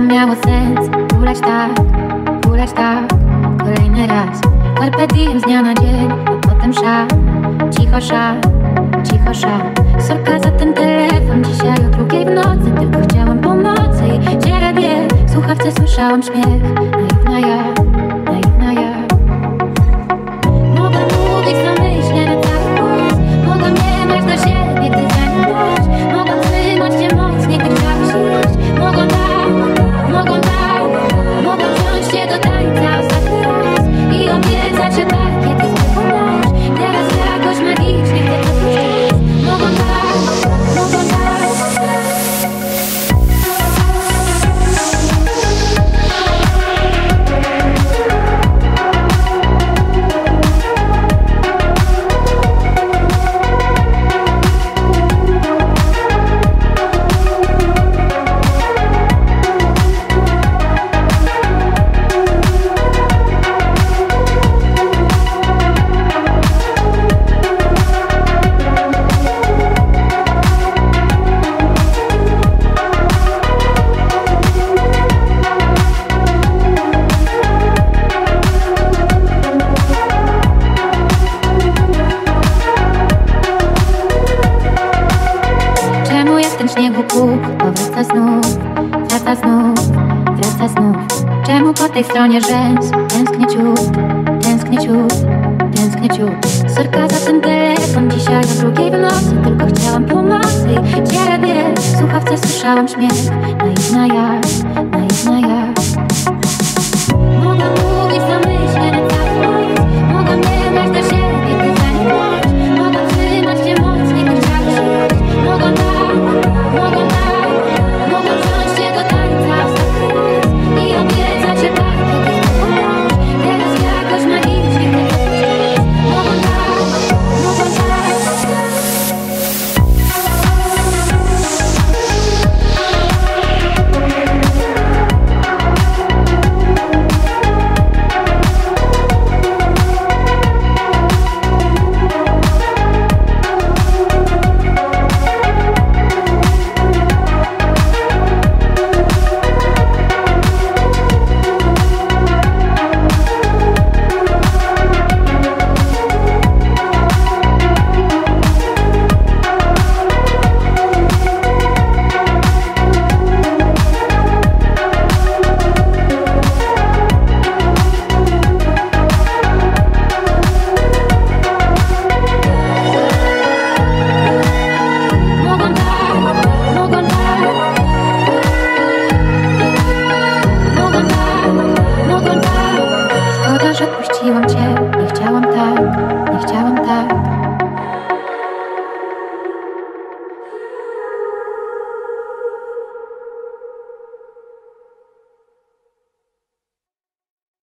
miało sens. Hulać tak, hulać tak. Kolejny raz. Carpe diem z dnia na dzień A potem szal Cicho szal, cicho szal Sorka za ten telefon Dzisiaj o drugiej w nocy. Tylko chciałam pomocy W słuchawce słyszałam śmiech to wraca znów, wraca znów, wraca znów. Czemu po tej stronie rzęs, tęsknię ciut, tęsknię ciut, tęsknię ciut. Sorka za ten telefon, dzisiaj o drugiej w nocy. Tylko chciałam pomocy, gdzie radię, słuchawce słyszałam śmiech. Na ich na jak, na jak straciłam cię, nie chciałam tak.